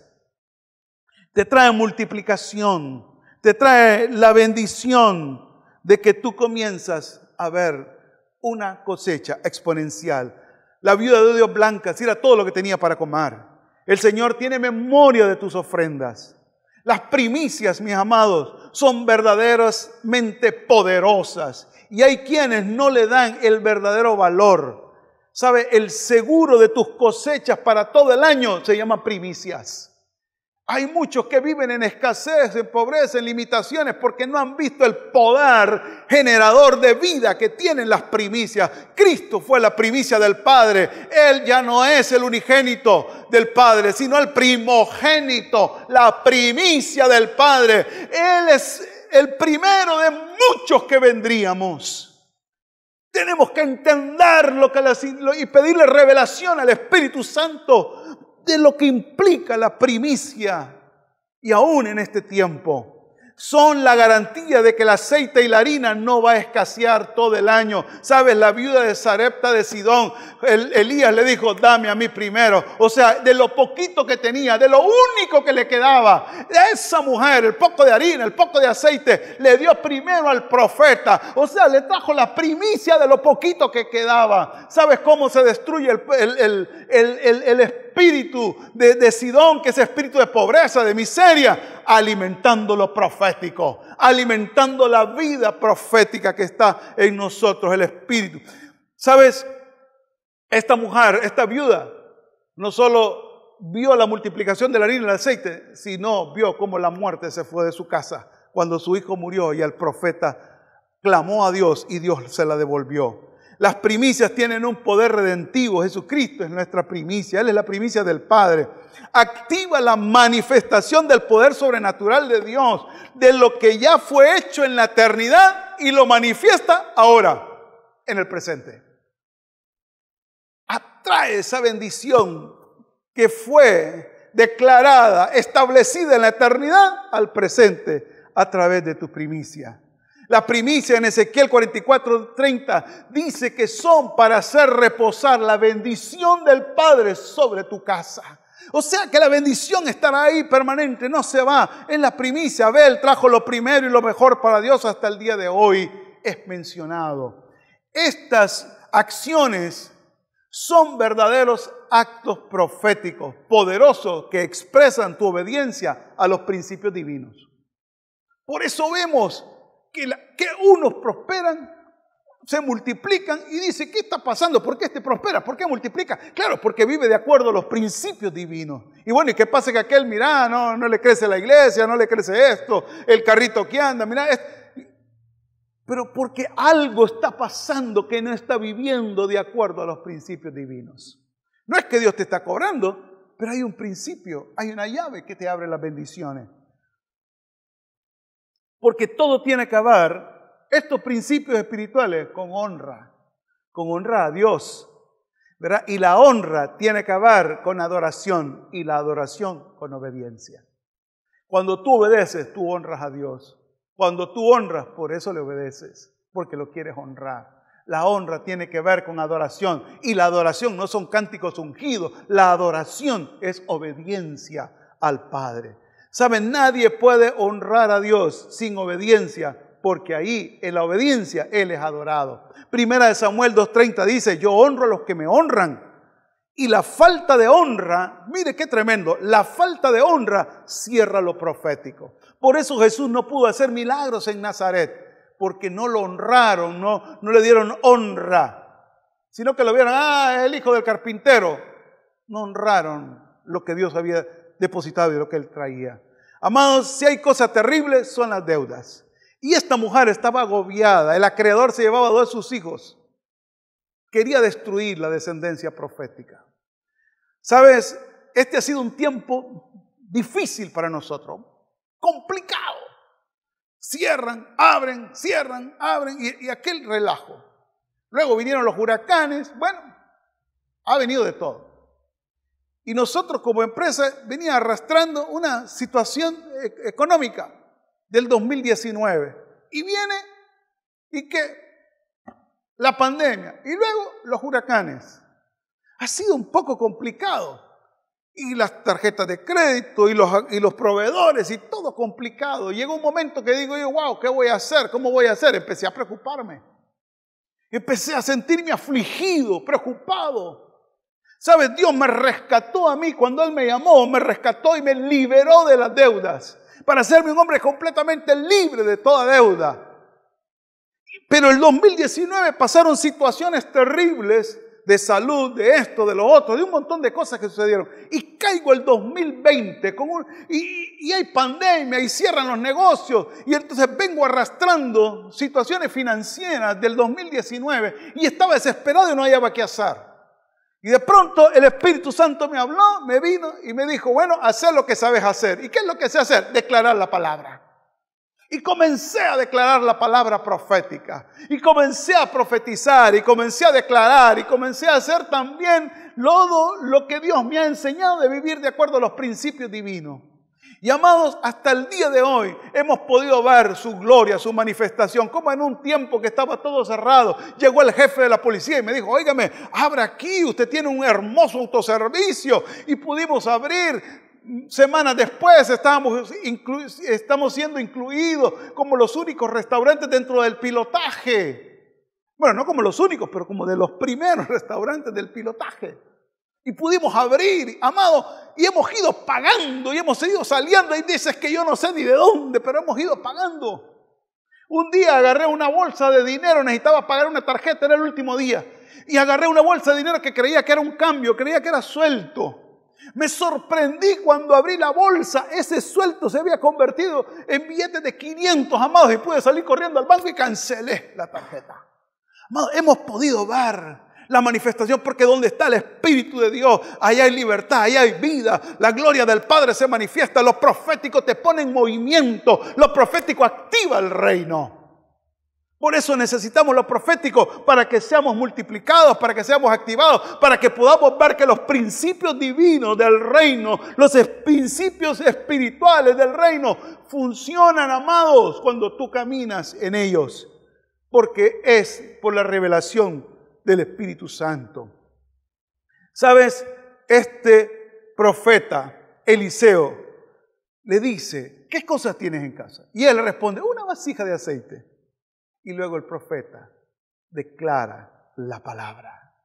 Te trae multiplicación, te trae la bendición de que tú comienzas a ver una cosecha exponencial. La viuda de Dios blanca era todo lo que tenía para comer. El Señor tiene memoria de tus ofrendas. Las primicias, mis amados, son verdaderamente poderosas. Y hay quienes no le dan el verdadero valor. ¿Sabe? El seguro de tus cosechas para todo el año se llama primicias. Hay muchos que viven en escasez, en pobreza, en limitaciones, porque no han visto el poder generador de vida que tienen las primicias. Cristo fue la primicia del Padre. Él ya no es el unigénito del Padre, sino el primogénito, la primicia del Padre. Él es el primero de muchos que vendríamos. Tenemos que entender lo que y pedirle revelación al Espíritu Santo de lo que implica la primicia y aún en este tiempo son la garantía de que el aceite y la harina no va a escasear todo el año. Sabes, la viuda de Sarepta de Sidón, Elías le dijo, dame a mí primero. O sea, de lo poquito que tenía, de lo único que le quedaba, esa mujer, el poco de harina, el poco de aceite, le dio primero al profeta. O sea, le trajo la primicia de lo poquito que quedaba. ¿Sabes cómo se destruye el, el espíritu de, de Sidón, que es espíritu de pobreza, de miseria? alimentando lo alimentando la vida profética que está en nosotros, el Espíritu. ¿Sabes? Esta mujer, esta viuda, no solo vio la multiplicación de la harina y el aceite, sino vio cómo la muerte se fue de su casa cuando su hijo murió y el profeta clamó a Dios y Dios se la devolvió. Las primicias tienen un poder redentivo. Jesucristo es nuestra primicia. Él es la primicia del Padre. Activa la manifestación del poder sobrenatural de Dios, de lo que ya fue hecho en la eternidad y lo manifiesta ahora, en el presente. Atrae esa bendición que fue declarada, establecida en la eternidad al presente a través de tu primicia. La primicia en Ezequiel 44, 30 dice que son para hacer reposar la bendición del Padre sobre tu casa. O sea que la bendición estará ahí permanente, no se va. En la primicia, Abel trajo lo primero y lo mejor para Dios hasta el día de hoy. Es mencionado. Estas acciones son verdaderos actos proféticos, poderosos, que expresan tu obediencia a los principios divinos. Por eso vemos que, unos prosperan, se multiplican y dice, ¿qué está pasando? ¿Por qué este prospera? ¿Por qué multiplica? Claro, porque vive de acuerdo a los principios divinos. Y bueno, ¿y qué pasa que aquel, mira, no, no le crece la iglesia, no le crece esto, el carrito que anda, mira, pero porque algo está pasando que no está viviendo de acuerdo a los principios divinos. No es que Dios te está cobrando, pero hay un principio, hay una llave que te abre las bendiciones. Porque todo tiene que ver, estos principios espirituales, con honra, con honra a Dios. ¿verdad? Y la honra tiene que ver con adoración y la adoración con obediencia. Cuando tú obedeces, tú honras a Dios. Cuando tú honras, por eso le obedeces, porque lo quieres honrar. La honra tiene que ver con adoración y la adoración no son cánticos ungidos, la adoración es obediencia al Padre. Saben, nadie puede honrar a Dios sin obediencia, porque ahí en la obediencia Él es adorado. Primera de Samuel 2.30 dice, yo honro a los que me honran. Y la falta de honra, mire qué tremendo, la falta de honra cierra lo profético. Por eso Jesús no pudo hacer milagros en Nazaret, porque no lo honraron, no, no le dieron honra, sino que lo vieron, ah, el hijo del carpintero. No honraron lo que Dios había depositado y lo que él traía. Amados, si hay cosas terribles, son las deudas. Y esta mujer estaba agobiada. El acreedor se llevaba a dos de sus hijos. Quería destruir la descendencia profética. Sabes, este ha sido un tiempo difícil para nosotros, complicado. Cierran, abren, cierran, abren y, y aquel relajo. Luego vinieron los huracanes. Bueno, ha venido de todo. Y nosotros como empresa venía arrastrando una situación e-, económica del 2019. Y viene y que la pandemia y luego los huracanes. Ha sido un poco complicado. Y las tarjetas de crédito y los, y los proveedores y todo complicado. Llegó un momento que digo yo, wow, ¿qué voy a hacer? ¿Cómo voy a hacer? Empecé a preocuparme. Empecé a sentirme afligido, preocupado. ¿Sabes? Dios me rescató a mí cuando Él me llamó, me rescató y me liberó de las deudas para hacerme un hombre completamente libre de toda deuda. Pero el 2019 pasaron situaciones terribles de salud, de esto, de lo otro, de un montón de cosas que sucedieron. Y caigo el 2020 con y, y, hay pandemia y cierran los negocios. Y entonces vengo arrastrando situaciones financieras del 2019 y estaba desesperado y no hallaba qué hacer. Y de pronto el Espíritu Santo me habló, me vino y me dijo, bueno, haz lo que sabes hacer. ¿Y qué es lo que sé hacer? Declarar la palabra. Y comencé a declarar la palabra profética. Y comencé a profetizar y comencé a declarar y comencé a hacer también todo lo que Dios me ha enseñado de vivir de acuerdo a los principios divinos. Y amados, hasta el día de hoy hemos podido ver su gloria, su manifestación, como en un tiempo que estaba todo cerrado, llegó el jefe de la policía y me dijo, óigame, abra aquí, usted tiene un hermoso autoservicio y pudimos abrir. Semanas después estábamos, estamos siendo incluidos como los únicos restaurantes dentro del pilotaje. Bueno, no como los únicos, pero como de los primeros restaurantes del pilotaje. Y pudimos abrir, amado, y hemos ido pagando y hemos ido saliendo. Y dices que yo no sé ni de dónde, pero hemos ido pagando. Un día agarré una bolsa de dinero, necesitaba pagar una tarjeta, era el último día. Y agarré una bolsa de dinero que creía que era un cambio, creía que era suelto. Me sorprendí cuando abrí la bolsa, ese suelto se había convertido en billetes de 500, amados, y pude salir corriendo al banco y cancelé la tarjeta. Amados, hemos podido ver la manifestación, porque donde está el Espíritu de Dios, allá hay libertad, allá hay vida, la gloria del Padre se manifiesta, los proféticos te ponen en movimiento, lo profético activa el reino. Por eso necesitamos los proféticos para que seamos multiplicados, para que seamos activados, para que podamos ver que los principios divinos del reino, los principios espirituales del reino funcionan, amados, cuando tú caminas en ellos. Porque es por la revelación del Espíritu Santo. ¿Sabes? Este profeta, Eliseo, le dice, ¿qué cosas tienes en casa? Y él responde, una vasija de aceite. Y luego el profeta declara la palabra.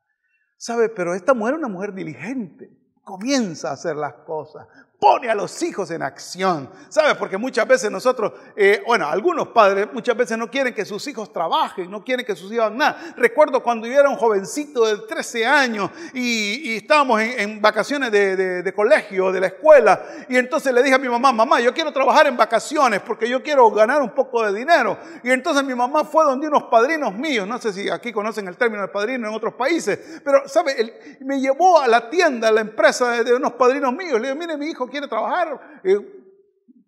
¿Sabe? Pero esta mujer es una mujer diligente. Comienza a hacer las cosas pone a los hijos en acción. ¿Sabes? Porque muchas veces nosotros, eh, bueno, algunos padres muchas veces no quieren que sus hijos trabajen, no quieren que sus hijos hagan nada. Recuerdo cuando yo era un jovencito de 13 años y, estábamos en, vacaciones de, de, colegio, de la escuela, y entonces le dije a mi mamá, mamá, yo quiero trabajar en vacaciones porque yo quiero ganar un poco de dinero. Y entonces mi mamá fue donde unos padrinos míos, no sé si aquí conocen el término de padrino en otros países, pero, ¿sabe? me llevó a la tienda, a la empresa de, de unos padrinos míos. Le dije, mire, mi hijo quiere trabajar.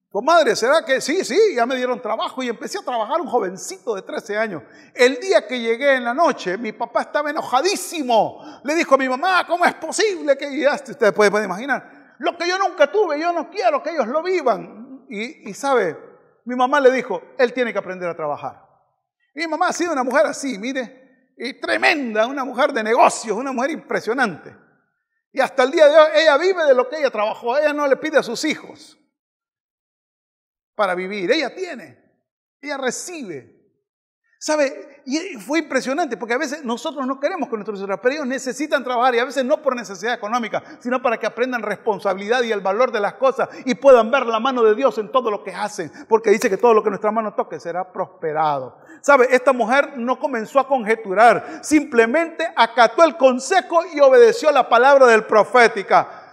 Comadre, ¿será que sí? Sí, ya me dieron trabajo y empecé a trabajar un jovencito de 13 años. El día que llegué en la noche, mi papá estaba enojadísimo. Le dijo a mi mamá, ¿cómo es posible que llegaste? Usted puede, puede imaginar. Lo que yo nunca tuve, yo no quiero que ellos lo vivan. Y, sabe, mi mamá le dijo, él tiene que aprender a trabajar. Mi mamá ha sido una mujer así, mire, y tremenda, una mujer de negocios, una mujer impresionante. Y hasta el día de hoy ella vive de lo que ella trabajó. Ella no le pide a sus hijos para vivir. Ella tiene. Ella recibe. ¿Sabe? Y fue impresionante porque a veces nosotros no queremos con nuestros hijos, pero ellos necesitan trabajar y a veces no por necesidad económica, sino para que aprendan responsabilidad y el valor de las cosas y puedan ver la mano de Dios en todo lo que hacen, porque dice que todo lo que nuestra mano toque será prosperado. ¿Sabe? Esta mujer no comenzó a conjeturar, simplemente acató el consejo y obedeció la palabra del profética.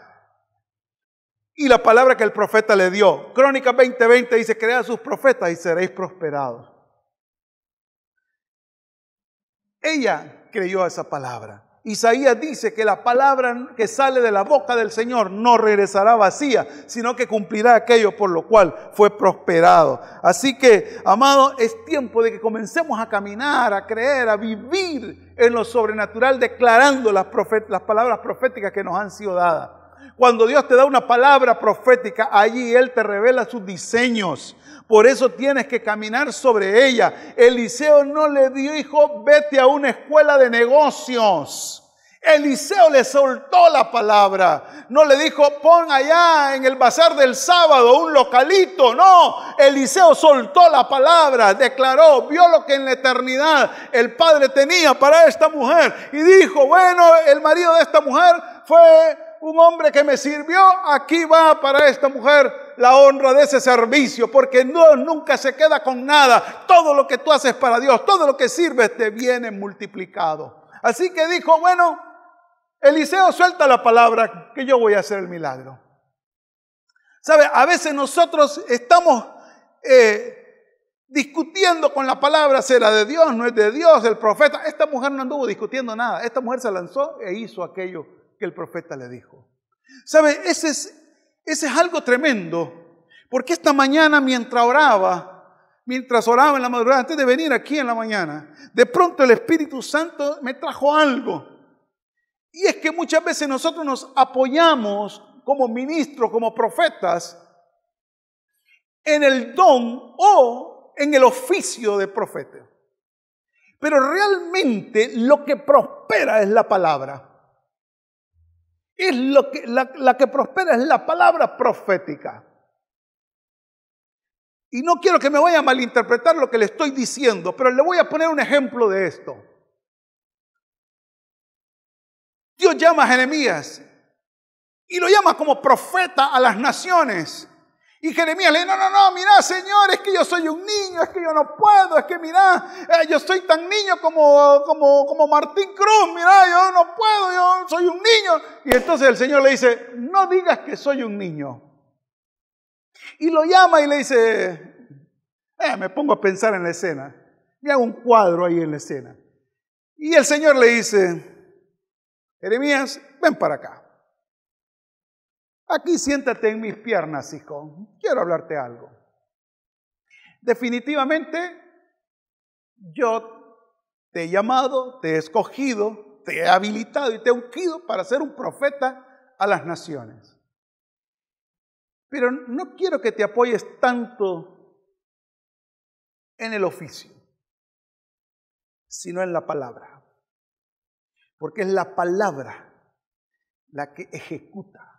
y la palabra que el profeta le dio. Crónica 20:20 dice, crea sus profetas y seréis prosperados. Ella creyó esa palabra. Isaías dice que la palabra que sale de la boca del Señor no regresará vacía, sino que cumplirá aquello por lo cual fue prosperado. Así que, amado, es tiempo de que comencemos a caminar, a creer, a vivir en lo sobrenatural, declarando las, las palabras proféticas que nos han sido dadas. Cuando Dios te da una palabra profética, allí Él te revela sus diseños. Por eso tienes que caminar sobre ella. Eliseo no le dijo, vete a una escuela de negocios. Eliseo le soltó la palabra. No le dijo, pon allá en el bazar del sábado un localito. No, Eliseo soltó la palabra, declaró, vio lo que en la eternidad el Padre tenía para esta mujer. Y dijo, bueno, el marido de esta mujer fue un hombre que me sirvió, aquí va para esta mujer la honra de ese servicio, porque no, nunca se queda con nada. Todo lo que tú haces para Dios, todo lo que sirves te viene multiplicado. Así que dijo, bueno, Eliseo suelta la palabra que yo voy a hacer el milagro. ¿Sabe? A veces nosotros estamos eh, discutiendo con la palabra, será de Dios, no es de Dios, el profeta. Esta mujer no anduvo discutiendo nada. Esta mujer se lanzó e hizo aquello que el profeta le dijo. ¿Sabe? Ese es, ese es algo tremendo, porque esta mañana mientras oraba, mientras oraba en la madrugada, antes de venir aquí en la mañana, de pronto el Espíritu Santo me trajo algo. Y es que muchas veces nosotros nos apoyamos como ministros, como profetas, en el don o en el oficio de profeta. Pero realmente lo que prospera es la palabra. Es lo que, la, que prospera es la palabra profética. Y no quiero que me vaya a malinterpretar lo que le estoy diciendo, pero le voy a poner un ejemplo de esto. Dios llama a Jeremías y lo llama como profeta a las naciones. Y Jeremías le dice, no, no, no, mira, Señor, es que yo soy un niño, es que yo no puedo, es que mira, eh, yo soy tan niño como, como, como Martín Cruz, mira, yo no puedo, yo soy un niño. Y entonces el Señor le dice, no digas que soy un niño. Y lo llama y le dice, eh, me pongo a pensar en la escena, me hago un cuadro ahí en la escena. Y el Señor le dice, Jeremías, ven para acá. Aquí siéntate en mis piernas, hijo. Quiero hablarte algo. Definitivamente, yo te he llamado, te he escogido, te he habilitado y te he ungido para ser un profeta a las naciones. Pero no quiero que te apoyes tanto en el oficio, sino en la palabra. Porque es la palabra la que ejecuta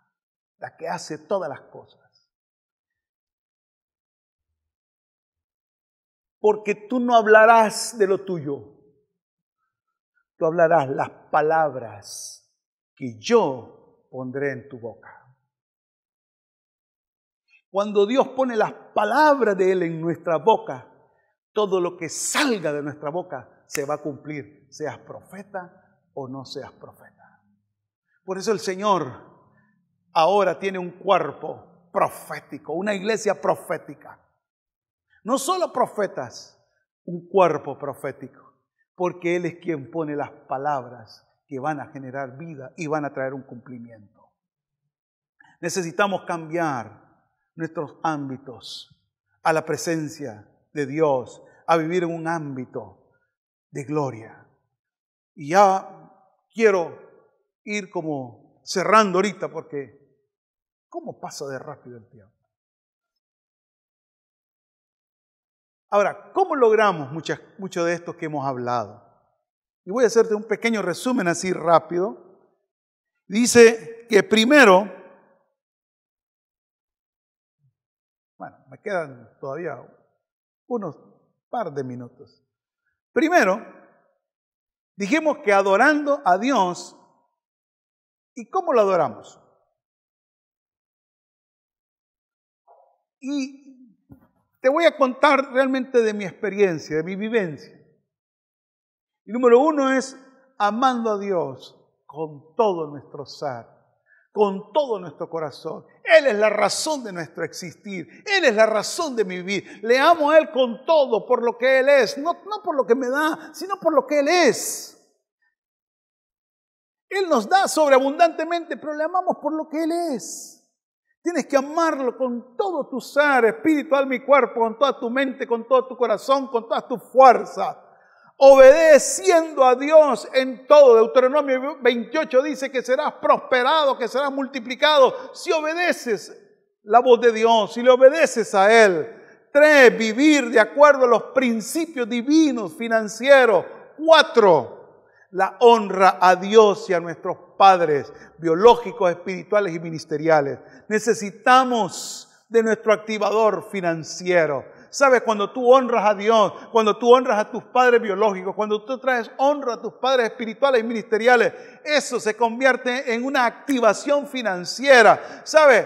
que hace todas las cosas. Porque tú no hablarás de lo tuyo, tú hablarás las palabras que yo pondré en tu boca. Cuando Dios pone las palabras de Él en nuestra boca, todo lo que salga de nuestra boca se va a cumplir, seas profeta o no seas profeta. Por eso el Señor ahora tiene un cuerpo profético, una iglesia profética. No solo profetas, un cuerpo profético, porque Él es quien pone las palabras que van a generar vida y van a traer un cumplimiento. Necesitamos cambiar nuestros ámbitos a la presencia de Dios, a vivir en un ámbito de gloria. Y ya quiero ir como cerrando ahorita porque ¿Cómo pasa de rápido el tiempo? Ahora, ¿cómo logramos mucho de esto que hemos hablado? Y voy a hacerte un pequeño resumen así rápido. Dice que primero, bueno, me quedan todavía unos par de minutos. Primero, dijimos que adorando a Dios, ¿y cómo lo adoramos? Y te voy a contar realmente de mi experiencia, de mi vivencia. Y número uno es amando a Dios con todo nuestro ser, con todo nuestro corazón. Él es la razón de nuestro existir. Él es la razón de mi vivir. Le amo a Él con todo por lo que Él es. No, no por lo que me da, sino por lo que Él es. Él nos da sobreabundantemente, pero le amamos por lo que Él es. Tienes que amarlo con todo tu ser, espíritu, alma y cuerpo, con toda tu mente, con todo tu corazón, con toda tu fuerza. Obedeciendo a Dios en todo. Deuteronomio 28 dice que serás prosperado, que serás multiplicado si obedeces la voz de Dios, si le obedeces a Él. Tres, vivir de acuerdo a los principios divinos financieros. Cuatro, la honra a Dios y a nuestros padres biológicos, espirituales y ministeriales. Necesitamos de nuestro activador financiero. ¿Sabes? Cuando tú honras a Dios, cuando tú honras a tus padres biológicos, cuando tú traes honra a tus padres espirituales y ministeriales, eso se convierte en una activación financiera. ¿Sabes?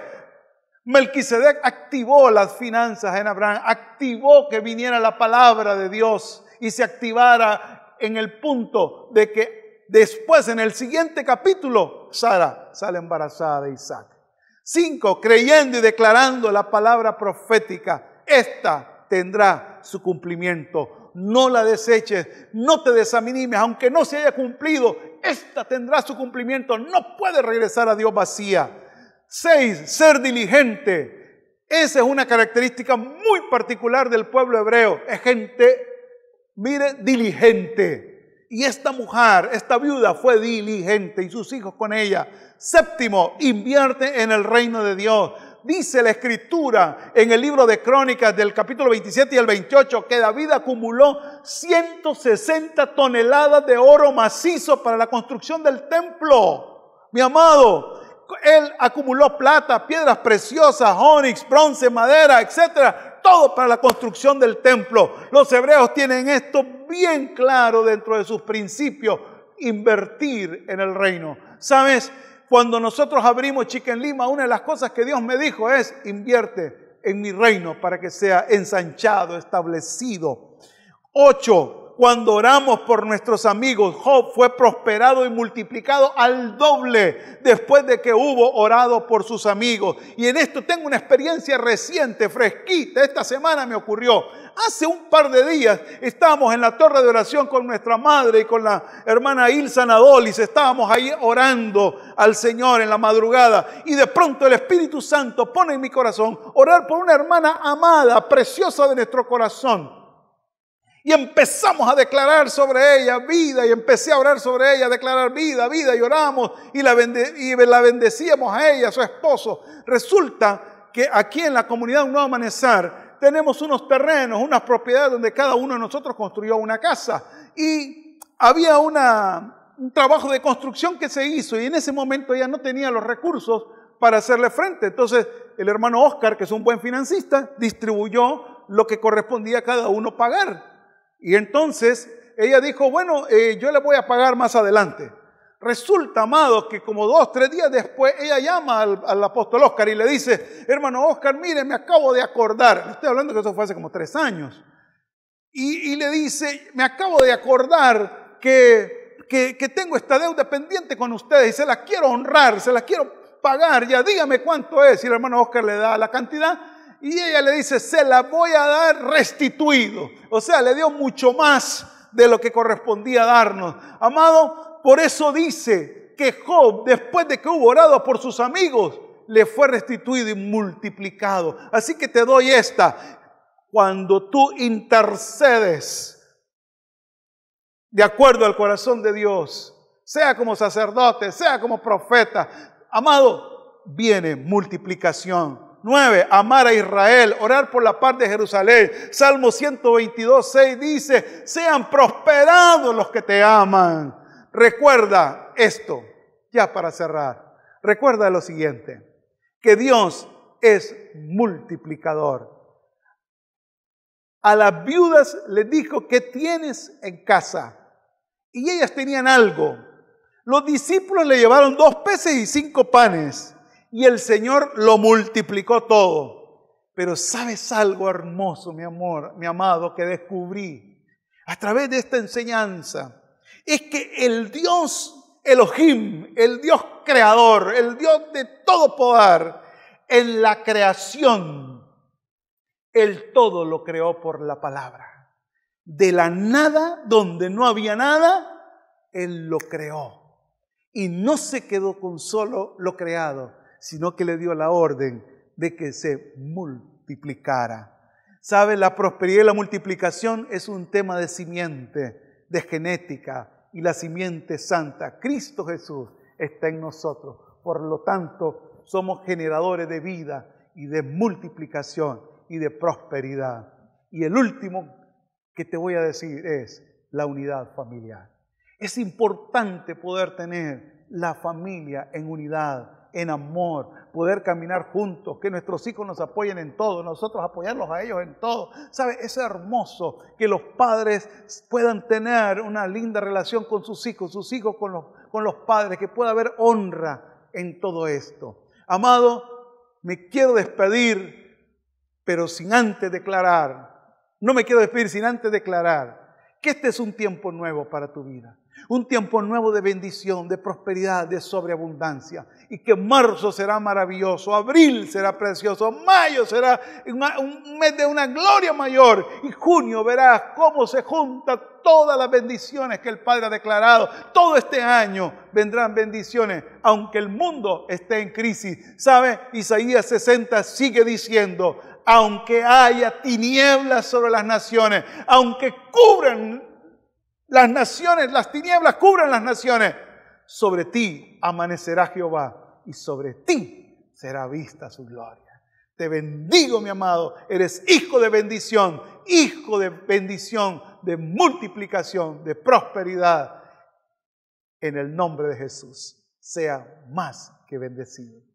Melquisedec activó las finanzas en Abraham, activó que viniera la palabra de Dios y se activara en el punto de que después, en el siguiente capítulo, Sara sale embarazada de Isaac. Cinco, creyendo y declarando la palabra profética, esta tendrá su cumplimiento. No la deseches, no te desanimes, aunque no se haya cumplido, esta tendrá su cumplimiento. No puede regresar a Dios vacía. Seis, ser diligente. Esa es una característica muy particular del pueblo hebreo. Es gente mire, diligente. Y esta mujer, esta viuda fue diligente y sus hijos con ella. Séptimo, invierte en el reino de Dios. Dice la escritura en el libro de Crónicas del capítulo 27 y el 28 que David acumuló 160 toneladas de oro macizo para la construcción del templo. Mi amado, él acumuló plata, piedras preciosas, onix, bronce, madera, etcétera, todo para la construcción del templo. Los hebreos tienen esto bien claro dentro de sus principios, invertir en el reino. ¿Sabes? Cuando nosotros abrimos Chicken Lima, una de las cosas que Dios me dijo es, invierte en mi reino para que sea ensanchado, establecido. Ocho, cuando oramos por nuestros amigos, Job fue prosperado y multiplicado al doble después de que hubo orado por sus amigos. Y en esto tengo una experiencia reciente, fresquita, esta semana me ocurrió. Hace un par de días estábamos en la torre de oración con nuestra madre y con la hermana Ilsa Nadolis. Estábamos ahí orando al Señor en la madrugada. Y de pronto el Espíritu Santo pone en mi corazón orar por una hermana amada, preciosa de nuestro corazón y empezamos a declarar sobre ella vida y empecé a orar sobre ella, a declarar vida, vida y oramos y la, y la bendecíamos a ella, a su esposo. Resulta que aquí en la comunidad Un Nuevo Amanecer tenemos unos terrenos, unas propiedades donde cada uno de nosotros construyó una casa y había un trabajo de construcción que se hizo y en ese momento ella no tenía los recursos para hacerle frente. Entonces el hermano Oscar, que es un buen financista, distribuyó lo que correspondía a cada uno pagar. Y entonces ella dijo, bueno, eh, yo le voy a pagar más adelante. Resulta, amado, que como dos, tres días después, ella llama al, apóstol Oscar y le dice, hermano Oscar, mire, me acabo de acordar, estoy hablando que eso fue hace como tres años, y, le dice, me acabo de acordar que, que, que tengo esta deuda pendiente con ustedes y se la quiero honrar, se la quiero pagar, ya dígame cuánto es. Y el hermano Oscar le da la cantidad y ella le dice, se la voy a dar restituido. O sea, le dio mucho más de lo que correspondía darnos. Amado, por eso dice que Job, después de que hubo orado por sus amigos, le fue restituido y multiplicado. Así que te doy esta. Cuando tú intercedes de acuerdo al corazón de Dios, sea como sacerdote, sea como profeta, amado, viene multiplicación 9. Amar a Israel, orar por la paz de Jerusalén. Salmo 122, 6 dice, sean prosperados los que te aman. Recuerda esto, ya para cerrar. Recuerda lo siguiente, que Dios es multiplicador. A las viudas les dijo, ¿qué tienes en casa? Y ellas tenían algo. Los discípulos le llevaron dos peces y cinco panes y el Señor lo multiplicó todo. Pero sabes algo hermoso, mi amor, mi amado, que descubrí a través de esta enseñanza. Es que el Dios Elohim, el Dios creador, el Dios de todo poder, en la creación, Él todo lo creó por la palabra. De la nada, donde no había nada, Él lo creó. Y no se quedó con solo lo creado, sino que le dio la orden de que se multiplicara. ¿Sabe? La prosperidad y la multiplicación es un tema de simiente, de genética, y la simiente santa, Cristo Jesús, está en nosotros. Por lo tanto, somos generadores de vida y de multiplicación y de prosperidad. Y el último que te voy a decir es la unidad familiar. Es importante poder tener la familia en unidad, en amor, poder caminar juntos, que nuestros hijos nos apoyen en todo, nosotros apoyarlos a ellos en todo. ¿Sabe? Es hermoso que los padres puedan tener una linda relación con sus hijos, sus hijos con los, con los padres, que pueda haber honra en todo esto. Amado, me quiero despedir, pero sin antes declarar, no me quiero despedir sin antes declarar que este es un tiempo nuevo para tu vida. Un tiempo nuevo de bendición, de prosperidad, de sobreabundancia. Y que marzo será maravilloso, abril será precioso, mayo será un mes de una gloria mayor. Y junio verás cómo se juntan todas las bendiciones que el Padre ha declarado. Todo este año vendrán bendiciones, aunque el mundo esté en crisis. ¿Sabe? Isaías 60 sigue diciendo, aunque haya tinieblas sobre las naciones, aunque cubran las naciones, las tinieblas cubran las naciones. Sobre ti amanecerá Jehová y sobre ti será vista su gloria. Te bendigo, mi amado. Eres hijo de bendición, hijo de bendición, de multiplicación, de prosperidad. En el nombre de Jesús, sea más que bendecido.